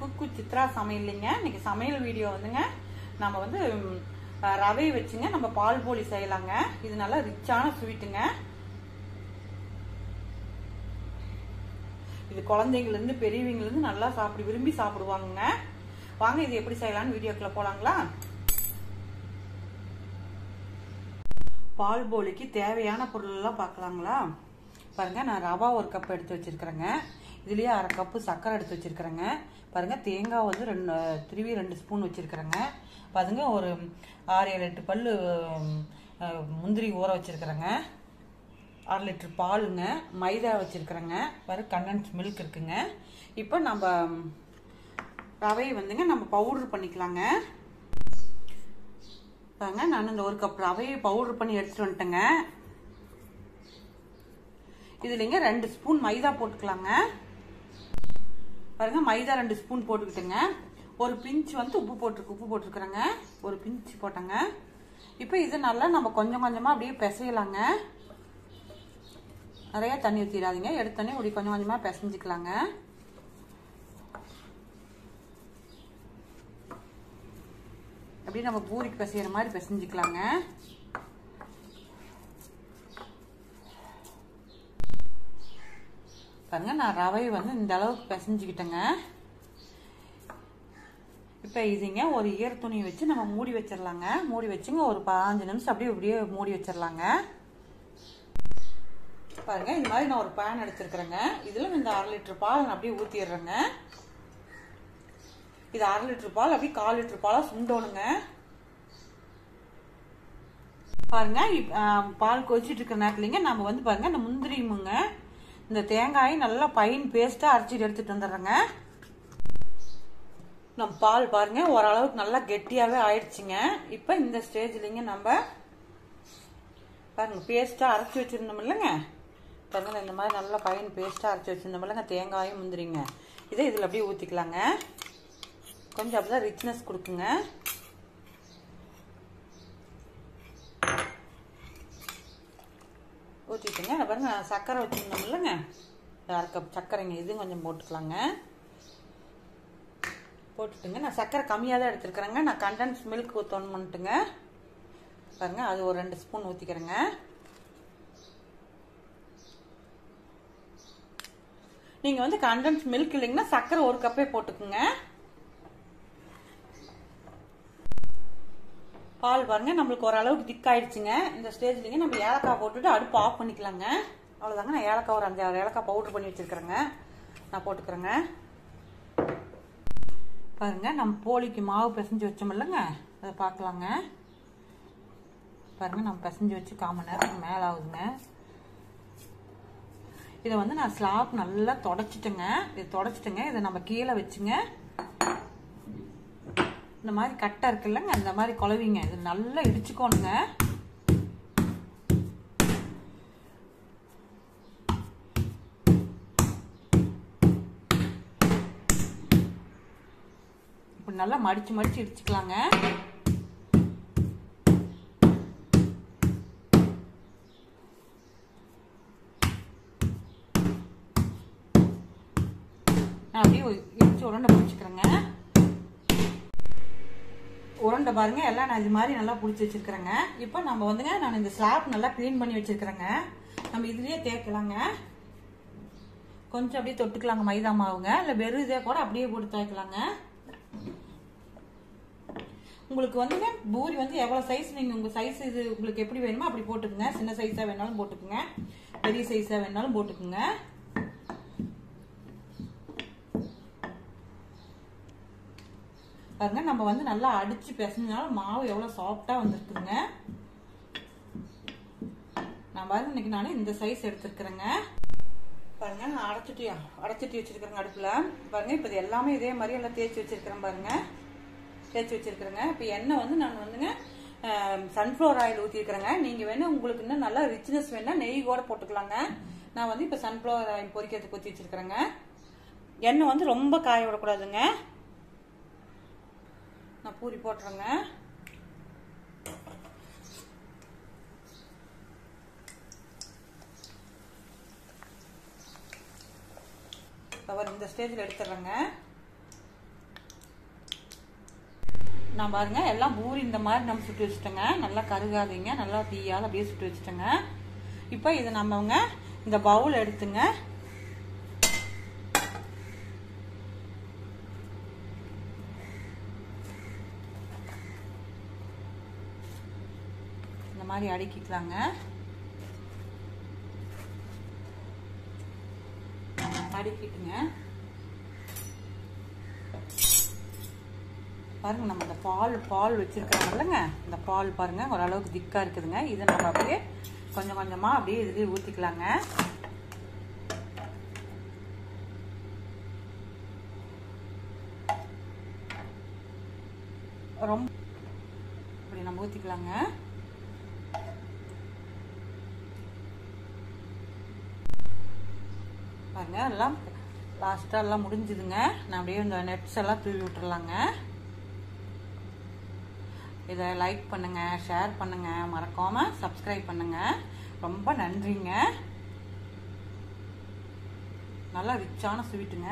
குக்கு சித்ரா சமையலிங்க இன்னைக்கு சமையல் வீடியோ வந்துங்க. நம்ம வந்து ரவை வச்சுங்க. நம்ம பால் போலி செய்யலாங்க. இது நல்லா ரிச்சான ஸ்வீட்டுங்க. இது குழந்தைங்கலேருந்து இருந்து இருந்து நல்லா சாப்பிடு விரும்பி சாப்பிடுவாங்கங்க. வாங்க இது எப்படி செய்யலாம்னு வீடியோக்குள்ள போலாங்களா? பால் போலிக்கு தேவையான பொருள் எல்லாம் பார்க்கலாங்களா? பாருங்க நான் ரவா ஒரு கப் எடுத்து வச்சிருக்கிறேங்க. இதுலேயே அரை கப்பு சர்க்கரை எடுத்து வச்சுருக்குறேங்க. பாருங்க தேங்காய் வந்து ரெண்டு திருவி ரெண்டு ஸ்பூன் வச்சுருக்குறேங்க. பாருங்க ஒரு ஆறு ஏழு எட்டு பல்லு முந்திரி ஊற வச்சுருக்குறேங்க. அரை லிட்டர் பாலுங்க மைதா வச்சுருக்குறேங்க. பாரு கண்டன்ஸ் மில்க் இருக்குங்க. இப்போ நம்ம ரவையை வந்துங்க நம்ம பவுடர் பண்ணிக்கலாங்க. பாருங்க நான் இந்த ஒரு கப் ரவையை பவுடர் பண்ணி எடுத்துகிட்டு வந்துட்டேங்க. இதுலேங்க ரெண்டு ஸ்பூன் மைதா போட்டுக்கலாங்க. பாருங்க மைதா ரெண்டு ஸ்பூன் போட்டுக்கிட்டுங்க. ஒரு பிஞ்ச் வந்து உப்பு போட்டுருக்கு உப்பு போட்டிருக்கிறேங்க. ஒரு பிஞ்ச் போட்டேங்க. இப்போ இது நல்லா நம்ம கொஞ்சம் கொஞ்சமாக அப்படியே பிசையலாங்க. நிறைய தண்ணி ஊற்றிடாதீங்க எடுத்தோடனே இப்படி கொஞ்சம் கொஞ்சமாக பிசைஞ்சிக்கலாங்க. அப்படியே நம்ம பூரிக்கு பிசைகிற மாதிரி பிசைஞ்சிக்கலாங்க. பாருங்க நான் ரவை வந்து இந்த அளவுக்கு பிசைஞ்சுக்கிட்டேங்க. இப்போ இதுங்க ஒரு ஈர துணி வச்சு நம்ம மூடி வச்சிடலாங்க மூடி வச்சுங்க ஒரு பதினஞ்சு நிமிஷம் அப்படியே இப்படியே மூடி வச்சிடலாங்க பாருங்க இந்த மாதிரி நான் ஒரு பேன் அடிச்சிருக்கிறேங்க. இதில் இந்த அரை லிட்டர் பால் நான் அப்படியே ஊற்றிடுறேங்க இது அரை லிட்டர் பால் அப்படியே கால் லிட்டர் பாலாக சுண்டோணுங்க. பாருங்க இப்- பால் கொதிச்சுட்டு இருக்கிற நேரத்துலங்க நம்ம வந்து பாருங்க இந்த முந்திரிமுங்க இந்த தேங்காயை நல்லா பைன் பேஸ்டா அரைச்சிட்டு எடுத்துட்டு வந்துடுறேங்க. நம்ம பால் பாருங்க ஓரளவுக்கு நல்லா கெட்டியாவே ஆயிடுச்சுங்க. இப்போ இந்த ஸ்டேஜ்லங்க நம்ம பாருங்க பேஸ்டா அரைச்சி வச்சிருந்தோம் இல்லைங்க? பாருங்க இந்த மாதிரி நல்லா பைன் பேஸ்டா அரைச்சி வச்சிருந்தோம் இல்லைங்க தேங்காயும் முந்திரிங்க. இதை இதில் அப்படியே ஊற்றிக்கலாங்க கொஞ்சம் அப்படிதான் ரிச்னஸ் கொடுக்குங்க. ஊற்றிட்டுங்க நான் பாருங்க சர்க்கரை வச்சுருந்தோம் இல்லைங்க. அரை கப் சர்க்கரைங்க இதுவும் கொஞ்சம் போட்டுக்கலாங்க. போட்டுட்டுங்க. நான் சர்க்கரை கம்மியாக தான் எடுத்துருக்குறேங்க. நான் கண்டன்ஸ் மில்க் ஊற்றணுன்ட்டுங்க பாருங்க அது ஒரு ரெண்டு ஸ்பூன் ஊற்றிக்கிறேங்க நீங்கள் வந்து கண்டன்ஸ் மில்க் இல்லைங்கன்னா சர்க்கரை ஒரு கப்பே போட்டுக்குங்க. பால் பாருங்க நம்மளுக்கு ஓரளவுக்கு திக் ஆயிடுச்சுங்க. இந்த ஸ்டேஜ்லங்க நம்ம ஏலக்காய் போட்டுட்டு அடுப்பு ஆஃப் பண்ணிக்கலாங்க. அவ்வளோதாங்க நான் ஏலக்காய் ஒரு அஞ்சாறு ஏலக்காய் பவுடர் பண்ணி வச்சுருக்கிறேங்க. நான் போட்டுக்கிறேங்க. பாருங்க நம்ம போலிக்கு மாவு பிசைஞ்சு வச்சோம் இல்லைங்க. அதை பார்க்கலாங்க. பாருங்க நம்ம பிசைஞ்சு வச்சு காமன் நேரம் நேரத்துக்கு மேலே ஆகுதுங்க. இதை வந்து நான் ஸ்லாப் நல்லா தொடச்சிட்டேங்க. இதை தொடச்சிட்டேங்க. இதை நம்ம கீழே வச்சுங்க. இந்த மாதிரி கட்டை இருக்குல்லங்க இந்த மாதிரி குழவிங்க. இது நல்லா இடிச்சுக்கோணுங்க. இப்படி நல்லா மடிச்சு மடிச்சு இடிச்சுக்கலாங்க. நான் அப்படியே இடிச்சு உடனே பிடிச்சிக்கிறேங்க. உருண்டை பாருங்க. எல்லாம் நான் இது மாதிரி நல்லா பிடிச்சி வச்சிருக்கிறேங்க. இப்போ நம்ம வந்துங்க நான் இந்த ஸ்லாப் நல்லா க்ளீன் பண்ணி வச்சிருக்கிறேங்க. நம்ம இதுலயே தேய்க்கலாங்க. கொஞ்சம் அப்படியே தொட்டுக்கலாங்க மைதா மாவுங்க. இல்லை வெறும் இதே கூட அப்படியே போட்டு தேய்க்கலாங்க. உங்களுக்கு வந்துங்க பூரி வந்து எவ்வளோ சைஸ் நீங்கள் உங்கள் சைஸ் இது உங்களுக்கு எப்படி வேணுமோ அப்படி போட்டுக்குங்க. சின்ன சைஸாக வேணாலும் போட்டுக்குங்க. பெரிய சைஸாக வேணாலும் போட்டுக்குங்க. பாருங்க நம்ம வந்து நல்லா அடிச்சு பிசைஞ்சனால மாவு எவ்வளவு சாஃப்டா வந்திருக்குங்க. நான் பாருங்க இன்னைக்கு நான் இந்த சைஸ் எடுத்திருக்கிறேங்க. பாருங்க நான் அடைச்சிட்டு அடைச்சிட்டு வச்சிருக்கிறேங்க அடுப்புல. பாருங்க இப்போ இது எல்லாமே இதே மாதிரி எல்லாம் தேய்ச்சி வச்சிருக்கிறேன் பாருங்க. தேய்ச்சி வச்சிருக்கிறேங்க. இப்போ எண்ணெய் வந்து நான் வந்துங்க சன்ஃப்ளவர் ஆயில் ஊற்றிருக்கிறேங்க நீங்கள் வேணும் உங்களுக்கு இன்னும் நல்லா ரிச்னஸ் வேணா நெய் கூட போட்டுக்கலாங்க. நான் வந்து இப்போ சன்ஃப்ளவர் ஆயில் பொரிக்கிறதுக்கு ஊற்றி வச்சிருக்கிறேங்க. எண்ணெய் வந்து ரொம்ப காய விடக்கூடாதுங்க. நான் பூரி போட்டுருங்க. கவர் இந்த ஸ்டேஜில் எடுத்துடுறேங்க நான் பாருங்க எல்லாம் பூரி இந்த மாதிரி நம்ம சுட்டு வச்சுட்டோங்க. நல்லா கருகாதீங்க நல்லா தீயால் அப்படியே சுட்டு வச்சுட்டோங்க. இப்போ இதை நம்மங்க இந்த பவுல் எடுத்துங்க. மாதிரி அடுக்கிக்கலாங்க. அடுக்கிட்டுங்க. பாருங்க நம்ம இந்த பால் பால் வச்சிருக்கிறோம்லங்க. இந்த பால் பாருங்க ஓரளவுக்கு திக்கா இருக்குதுங்க. இதை நம்ம அப்படியே கொஞ்சம் கொஞ்சமா அப்படியே இதுலேயே ஊற்றிக்கலாங்க ரொம்ப இப்படி நம்ம ஊற்றிக்கலாங்க பாருங்க. எல்லாம் லாஸ்ட்டாக எல்லாம் முடிஞ்சுதுங்க. நான் அப்படியே இந்த நெட்ஸ் எல்லாம் தூவி விட்டுறலாங்க. இதை லைக் பண்ணுங்க ஷேர் பண்ணுங்க மறக்காம சப்ஸ்கிரைப் பண்ணுங்க. ரொம்ப நன்றிங்க. நல்லா ரிச்சான ஸ்வீட்டுங்க